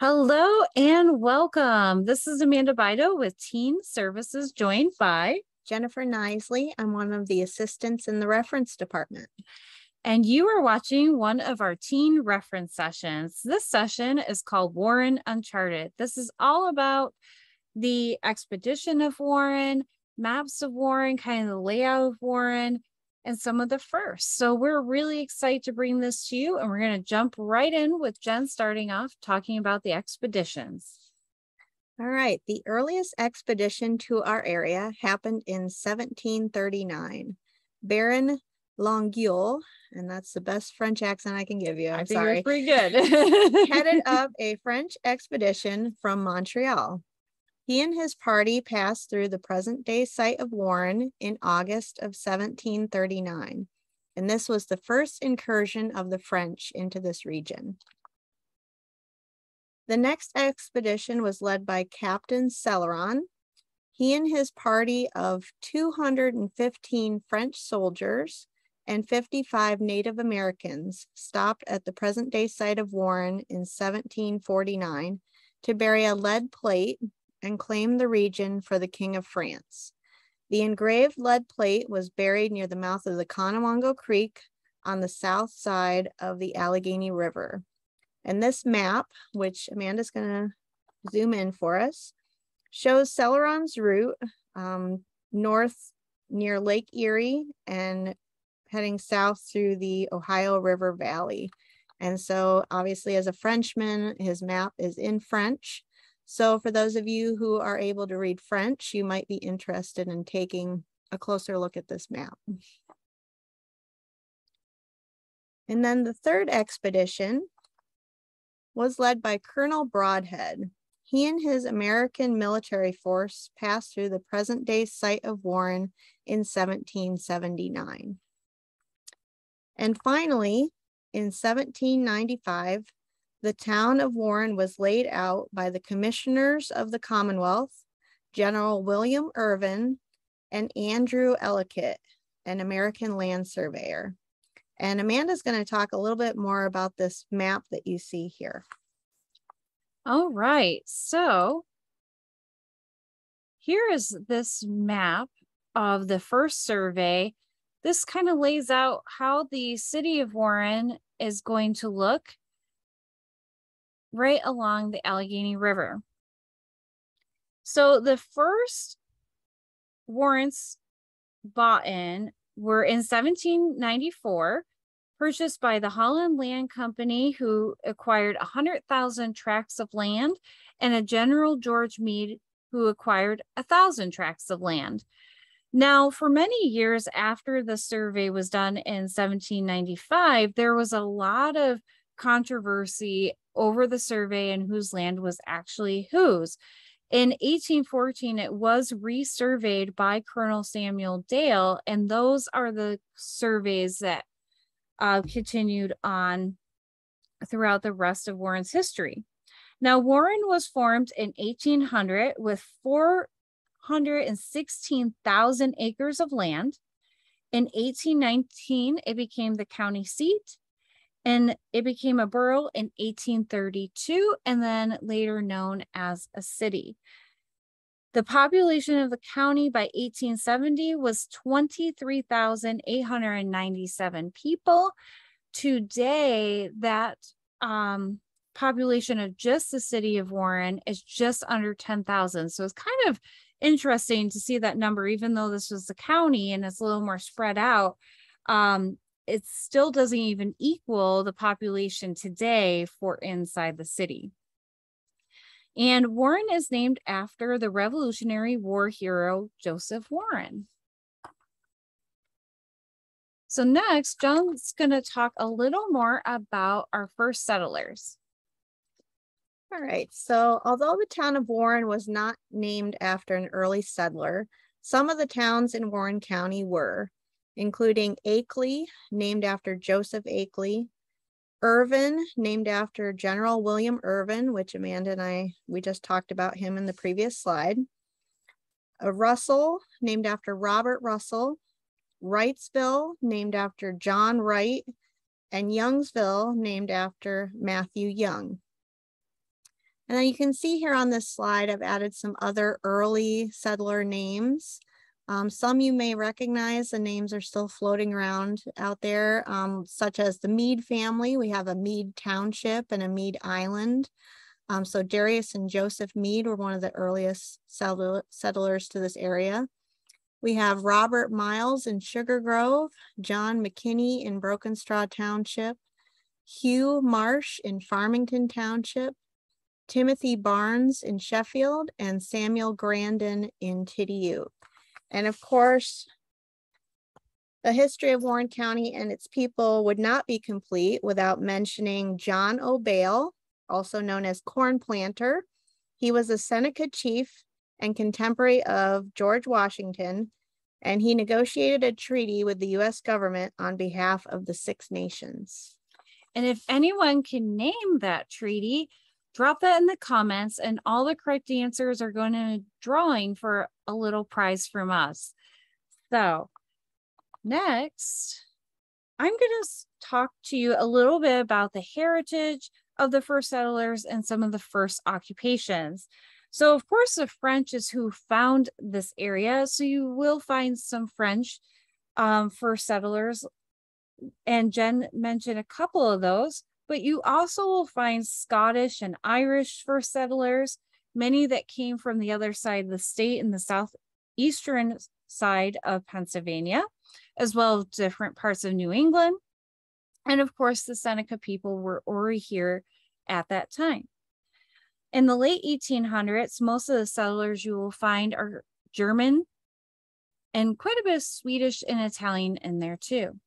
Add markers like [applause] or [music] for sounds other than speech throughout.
Hello and welcome. This is Amanda Bido with Teen Services, joined by Jennifer Nisley. I'm one of the assistants in the reference department. And you are watching one of our teen reference sessions. This session is called Warren Uncharted. This is all about the expedition of Warren, maps of Warren, kind of the layout of Warren, and some of the first. So we're really excited to bring this to you and we're going to jump right in with Jen starting off talking about the expeditions. All right, the earliest expedition to our area happened in 1739. Baron Longueuil, and that's the best French accent I can give you. I'm I sorry. pretty good. [laughs] headed up a French expedition from Montreal. He and his party passed through the present day site of Warren in August of 1739, and this was the first incursion of the French into this region. The next expedition was led by Captain Celoron. He and his party of 215 French soldiers and 55 Native Americans stopped at the present day site of Warren in 1749 to bury a lead plate and claimed the region for the King of France. The engraved lead plate was buried near the mouth of the Conewango Creek on the south side of the Allegheny River. And this map, which Amanda's going to zoom in for us, shows Celoron's route um, north near Lake Erie and heading south through the Ohio River Valley. And so, obviously, as a Frenchman, his map is in French. So for those of you who are able to read French, you might be interested in taking a closer look at this map. And then the third expedition was led by Colonel Brodhead. He and his American military force passed through the present day site of Warren in 1779. And finally, in 1795, the town of Warren was laid out by the commissioners of the Commonwealth, General William Irvine, and Andrew Ellicott, an American land surveyor. And Amanda's going to talk a little bit more about this map that you see here. All right. So here is this map of the first survey. This kind of lays out how the city of Warren is going to look right along the Allegheny River. So the first warrants bought in were in 1794, purchased by the Holland Land Company, who acquired 100,000 tracts of land, and a General George Meade, who acquired 1,000 tracts of land. Now, for many years after the survey was done in 1795, there was a lot of controversy over the survey and whose land was actually whose. In 1814, it was resurveyed by Colonel Samuel Dale, and those are the surveys that uh, continued on throughout the rest of Warren's history. Now, Warren was formed in 1800 with 416,000 acres of land. In 1819, it became the county seat and it became a borough in 1832 and then later known as a city. The population of the county by 1870 was 23,897 people. Today, that um, population of just the city of Warren is just under 10,000. So it's kind of interesting to see that number, even though this was the county and it's a little more spread out. Um, it still doesn't even equal the population today for inside the city. And Warren is named after the Revolutionary War hero Joseph Warren. So next, John's going to talk a little more about our first settlers. All right, so although the town of Warren was not named after an early settler, some of the towns in Warren County were including Akeley, named after Joseph Akeley, Irvine, named after General William Irvine, which Amanda and I, we just talked about him in the previous slide. A Russell, named after Robert Russell. Wrightsville, named after John Wright. And Youngsville, named after Matthew Young. And then you can see here on this slide, I've added some other early settler names. Um, some you may recognize, the names are still floating around out there, um, such as the Mead family. We have a Mead Township and a Mead Island. Um, so Darius and Joseph Mead were one of the earliest settlers to this area. We have Robert Miles in Sugar Grove, John McKinney in Brokenstraw Township, Hugh Marsh in Farmington Township, Timothy Barnes in Sheffield, and Samuel Grandin in Tidioute. And of course, the history of Warren County and its people would not be complete without mentioning John O'Bail, also known as Cornplanter. He was a Seneca chief and contemporary of George Washington, and he negotiated a treaty with the US government on behalf of the Six Nations. And if anyone can name that treaty, drop that in the comments and all the correct answers are going to drawing for a little prize from us. So next, I'm going to talk to you a little bit about the heritage of the first settlers and some of the first occupations. So of course, the French is who found this area. So you will find some French um, first settlers and Jen mentioned a couple of those but you also will find Scottish and Irish first settlers, many that came from the other side of the state in the southeastern side of Pennsylvania, as well as different parts of New England. And of course, the Seneca people were already here at that time. In the late 1800s, most of the settlers you will find are German and quite a bit of Swedish and Italian in there too.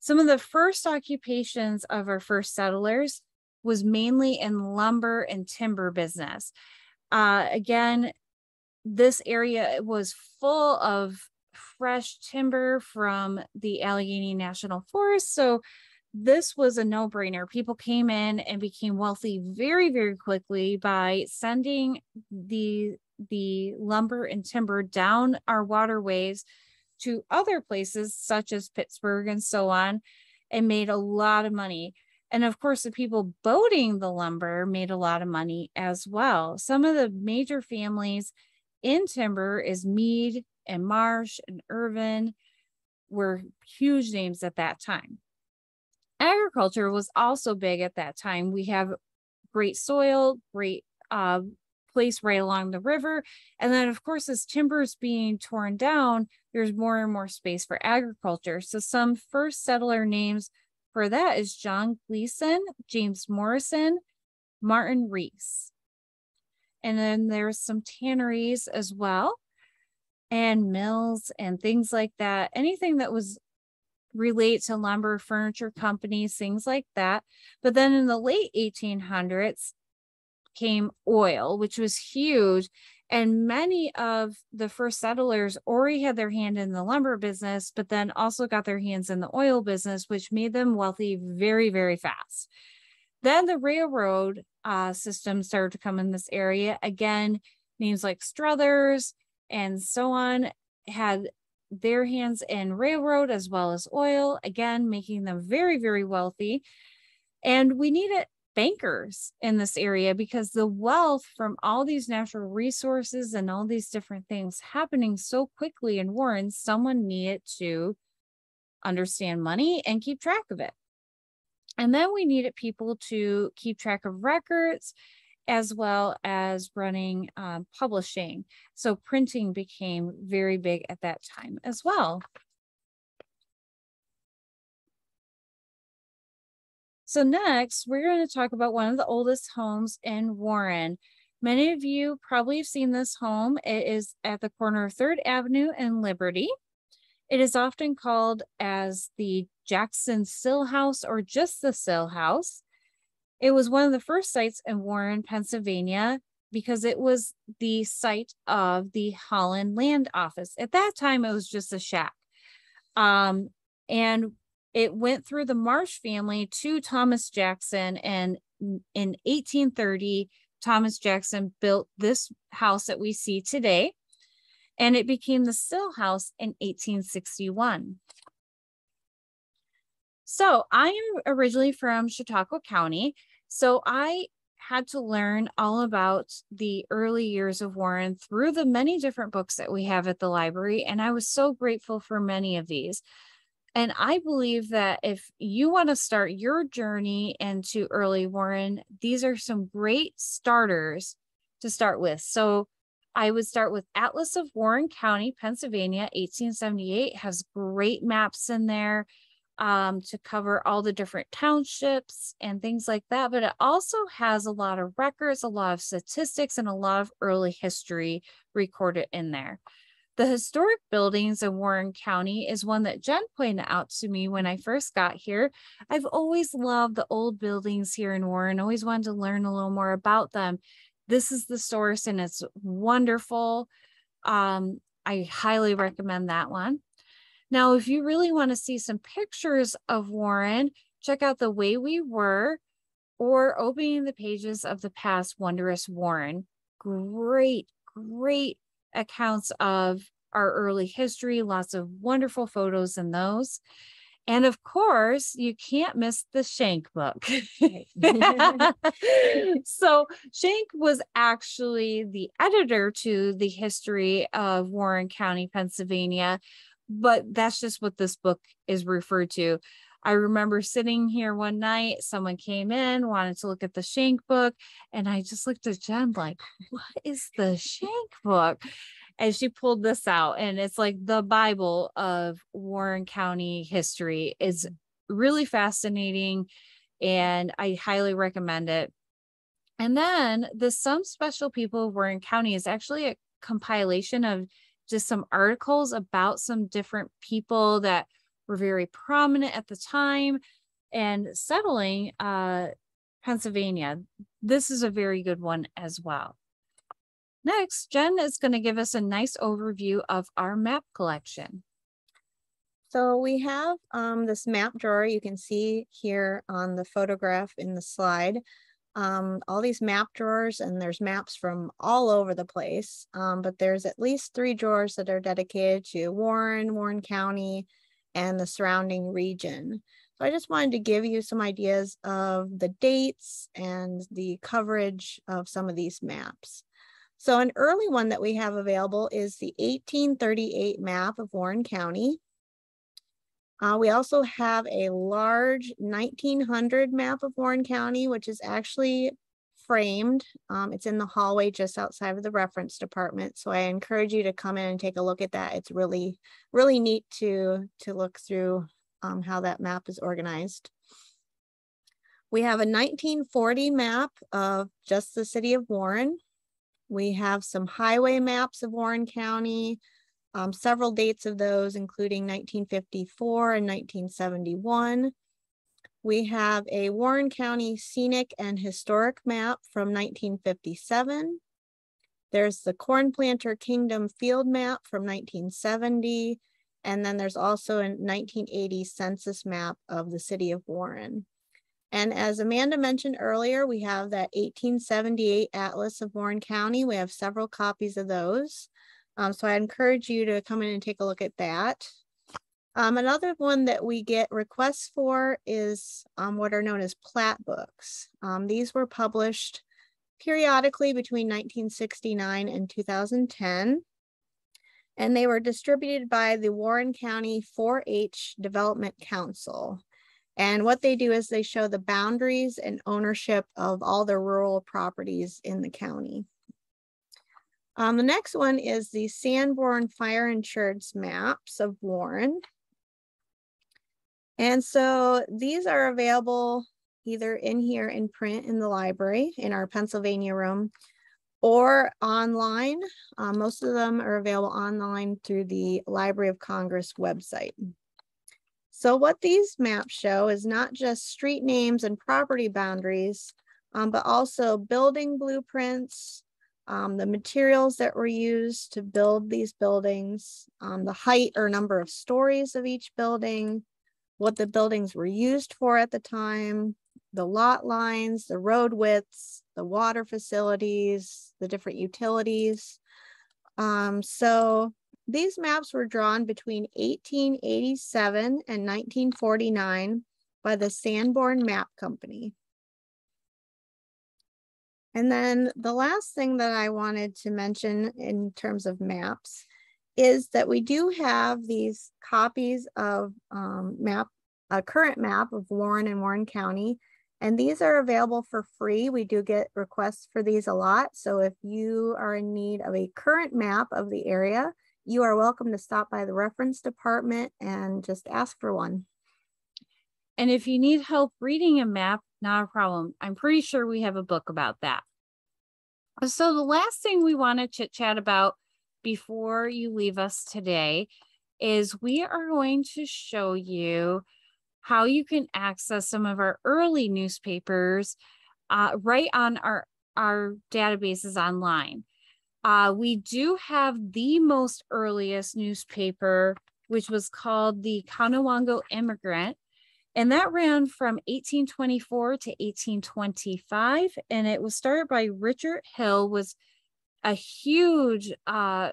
Some of the first occupations of our first settlers was mainly in lumber and timber business. Uh, again, this area was full of fresh timber from the Allegheny National Forest. So this was a no brainer. People came in and became wealthy very, very quickly by sending the the lumber and timber down our waterways to other places such as Pittsburgh and so on and made a lot of money. And of course, the people boating the lumber made a lot of money as well. Some of the major families in timber is Mead and Marsh and Irvine were huge names at that time. Agriculture was also big at that time. We have great soil, great uh, place right along the river. And then, of course, as timber is being torn down, there's more and more space for agriculture. So some first settler names for that is John Gleason, James Morrison, Martin Reese. And then there's some tanneries as well, and mills and things like that. Anything that was relate to lumber, furniture companies, things like that. But then in the late 1800s came oil, which was huge. And many of the first settlers already had their hand in the lumber business, but then also got their hands in the oil business, which made them wealthy very, very fast. Then the railroad uh, system started to come in this area. Again, names like Struthers and so on had their hands in railroad as well as oil, again, making them very, very wealthy. And we need needed bankers in this area because the wealth from all these natural resources and all these different things happening so quickly in Warren, someone needed to understand money and keep track of it. And then we needed people to keep track of records as well as running um, publishing. So printing became very big at that time as well. So next, we're going to talk about one of the oldest homes in Warren. Many of you probably have seen this home. It is at the corner of 3rd Avenue and Liberty. It is often called as the Jackson Sill House or just the Sill House. It was one of the first sites in Warren, Pennsylvania, because it was the site of the Holland Land Office. At that time, it was just a shack. Um, and it went through the Marsh family to Thomas Jackson. And in 1830, Thomas Jackson built this house that we see today. And it became the Still House in 1861. So I am originally from Chautauqua County. So I had to learn all about the early years of Warren through the many different books that we have at the library. And I was so grateful for many of these. And I believe that if you want to start your journey into early Warren, these are some great starters to start with. So I would start with Atlas of Warren County, Pennsylvania, 1878, has great maps in there um, to cover all the different townships and things like that. But it also has a lot of records, a lot of statistics, and a lot of early history recorded in there. The historic buildings in Warren County is one that Jen pointed out to me when I first got here. I've always loved the old buildings here in Warren, always wanted to learn a little more about them. This is the source and it's wonderful. Um, I highly recommend that one. Now, if you really want to see some pictures of Warren, check out The Way We Were or Opening the Pages of the Past Wondrous Warren. Great, great accounts of our early history, lots of wonderful photos in those. And of course, you can't miss the Schenck book. [laughs] so, Schenck was actually the editor to the history of Warren County, Pennsylvania, but that's just what this book is referred to. I remember sitting here one night, someone came in, wanted to look at the Schenck book, and I just looked at Jen like, what is the Schenck book? And she pulled this out, and it's like the Bible of Warren County history is really fascinating, and I highly recommend it. And then the Some Special People of Warren County is actually a compilation of just some articles about some different people that were very prominent at the time and settling uh, Pennsylvania. This is a very good one as well. Next, Jen is going to give us a nice overview of our map collection. So we have um, this map drawer you can see here on the photograph in the slide. Um, all these map drawers and there's maps from all over the place, um, but there's at least three drawers that are dedicated to Warren, Warren County, and the surrounding region. So I just wanted to give you some ideas of the dates and the coverage of some of these maps. So an early one that we have available is the 1838 map of Warren County. Uh, we also have a large 1900 map of Warren County, which is actually framed. Um, it's in the hallway just outside of the reference department. So I encourage you to come in and take a look at that. It's really, really neat to, to look through um, how that map is organized. We have a 1940 map of just the city of Warren. We have some highway maps of Warren County, um, several dates of those, including 1954 and 1971. We have a Warren County scenic and historic map from 1957. There's the Cornplanter Kingdom field map from 1970. And then there's also a 1980 census map of the city of Warren. And as Amanda mentioned earlier, we have that 1878 Atlas of Warren County. We have several copies of those. Um, so I encourage you to come in and take a look at that. Um, another one that we get requests for is um, what are known as plat books. Um, these were published periodically between 1969 and 2010. And they were distributed by the Warren County 4-H Development Council. And what they do is they show the boundaries and ownership of all the rural properties in the county. Um, the next one is the Sanborn Fire Insurance Maps of Warren. And so these are available either in here in print in the library in our Pennsylvania room or online. Uh, most of them are available online through the Library of Congress website. So what these maps show is not just street names and property boundaries, um, but also building blueprints, um, the materials that were used to build these buildings, um, the height or number of stories of each building, what the buildings were used for at the time, the lot lines, the road widths, the water facilities, the different utilities. Um, so these maps were drawn between 1887 and 1949 by the Sanborn Map Company. And then the last thing that I wanted to mention in terms of maps is that we do have these copies of um, map, a current map of Warren and Warren County. And these are available for free. We do get requests for these a lot. So if you are in need of a current map of the area, you are welcome to stop by the reference department and just ask for one. And if you need help reading a map, not a problem. I'm pretty sure we have a book about that. So, the last thing we want to chit chat about before you leave us today is we are going to show you how you can access some of our early newspapers uh, right on our, our databases online. Uh, we do have the most earliest newspaper, which was called the Conewango Immigrant. And that ran from 1824 to 1825. And it was started by Richard Hill, was a huge uh,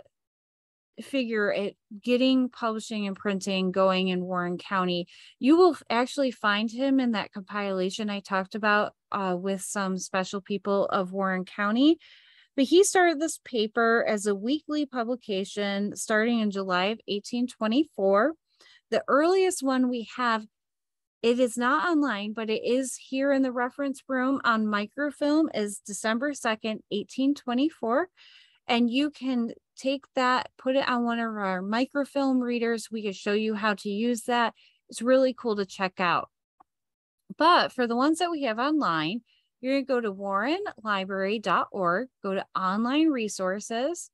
figure at getting publishing and printing going in Warren County. You will actually find him in that compilation I talked about uh, with some special people of Warren County. But he started this paper as a weekly publication starting in July of 1824. The earliest one we have it is not online, but it is here in the reference room on microfilm is December 2nd, 1824. And you can take that, put it on one of our microfilm readers. We can show you how to use that. It's really cool to check out. But for the ones that we have online, you're going to go to warrenlibrary.org, go to online resources.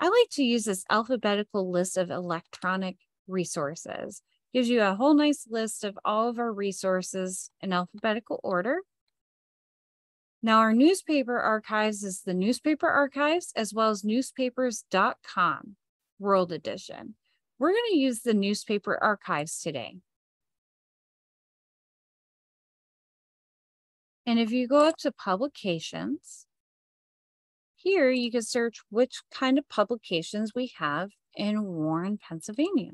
I like to use this alphabetical list of electronic resources gives you a whole nice list of all of our resources in alphabetical order. Now, our newspaper archives is the newspaper archives as well as newspapers.com world edition. We're going to use the newspaper archives today. And if you go up to publications, here you can search which kind of publications we have in Warren, Pennsylvania.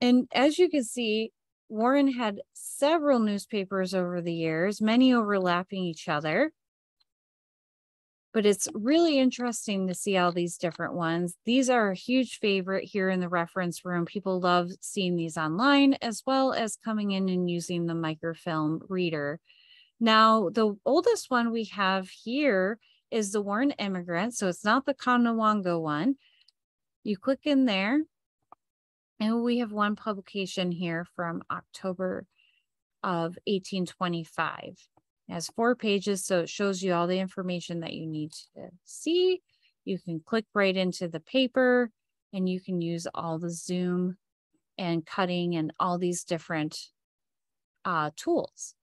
And as you can see, Warren had several newspapers over the years, many overlapping each other. But it's really interesting to see all these different ones. These are a huge favorite here in the reference room. People love seeing these online as well as coming in and using the microfilm reader. Now, the oldest one we have here is the Warren Immigrant. So it's not the Conewango one. You click in there and we have one publication here from October of 1825. It has four pages, so it shows you all the information that you need to see. You can click right into the paper and you can use all the zoom and cutting and all these different uh, tools.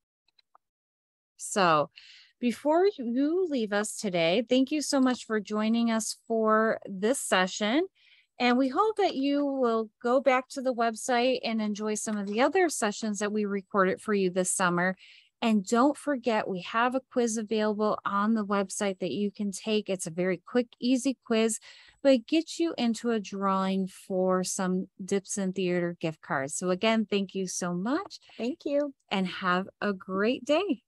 So before you leave us today, thank you so much for joining us for this session. And we hope that you will go back to the website and enjoy some of the other sessions that we recorded for you this summer. And don't forget, we have a quiz available on the website that you can take. It's a very quick, easy quiz, but it gets you into a drawing for some Dipson Theater gift cards. So, again, thank you so much. Thank you. And have a great day.